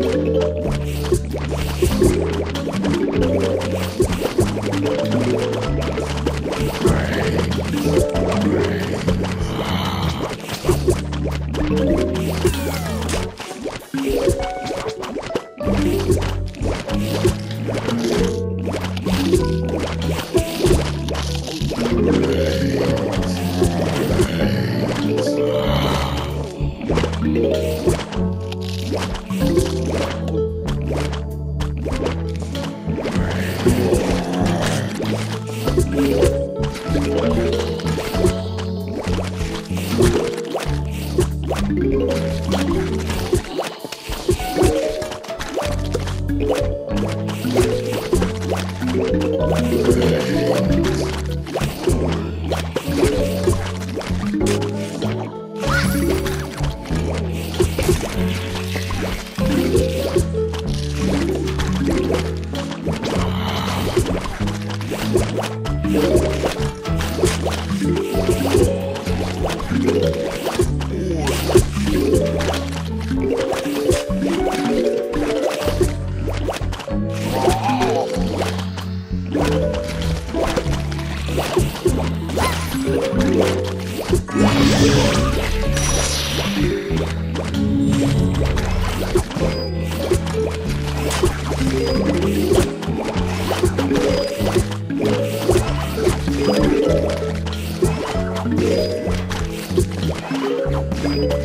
What?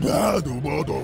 Bado, bado.